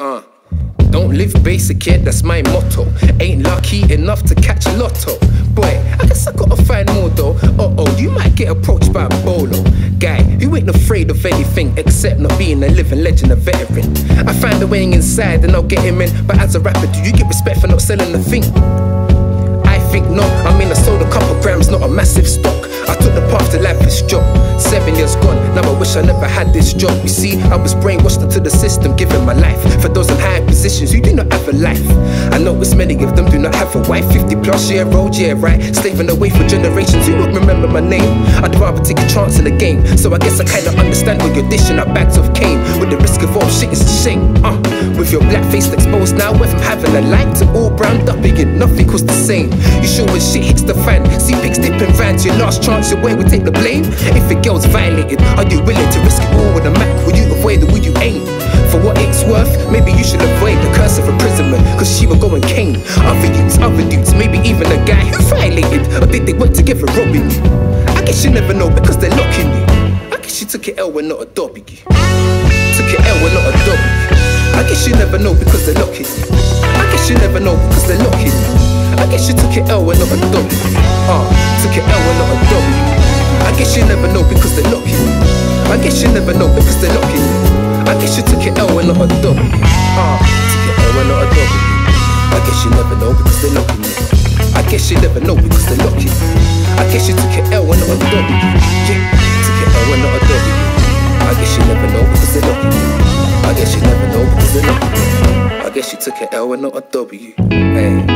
Uh. Don't live basic, yeah, that's my motto. Ain't lucky enough to catch a lotto. Boy, I guess I gotta find more though. Uh oh, you might get approached by a bolo. Guy, you ain't afraid of anything except not being a living legend, a veteran. I find a way inside and I'll get him in. But as a rapper, do you get respect for not selling a thing? I think not. I mean I sold a couple grams, not a massive stock. I took the path to life, this job. Seven years gone, now I wish I never had this job. You see, I was brainwashed into the system, giving my life. For those in high positions, who do not have a life. I know it's many of them do not have a wife. 50 plus year old, yeah, right. Slaving away for generations, you won't remember my name. I'd rather take a chance in the game. So I guess I kinda understand when you're dishing out bags of cane. With the risk of all shit, is a shame. Uh, with your black face exposed now, if I'm having a light to all browned up, again, nothing was the same. You sure when shit hits the fan, see pigs dipping vans, your last chance, your way take the blame. If a girl's violated, are you willing to risk it all with a Mac? Will you avoid it? Will you aim? For what it's worth, maybe you should avoid the curse of imprisonment. Cause she will go and cane other dudes, other dudes, maybe even a guy who violated. Or did they work together robbing you? I guess you never know because they're locking you. I guess you took it L when not a dobby. Took it L when not a dobby. I guess you never know because they're locking you. I guess you never know because they're locking you. I guess you took it L when not a dobby. Uh, took it L when not a dobby. I guess you never know because they're you. I guess you never know because they're you. I guess you took it L when not a dobby. Uh, took it L when not a dobby. I guess you never know because they're you. I guess you never know because they're you. I guess you took it L when not a dobby. Yeah, took it L when not a dobby. I guess you never know because they're you. I guess you never know because they're you. I guess you took it L and not a W. Hey.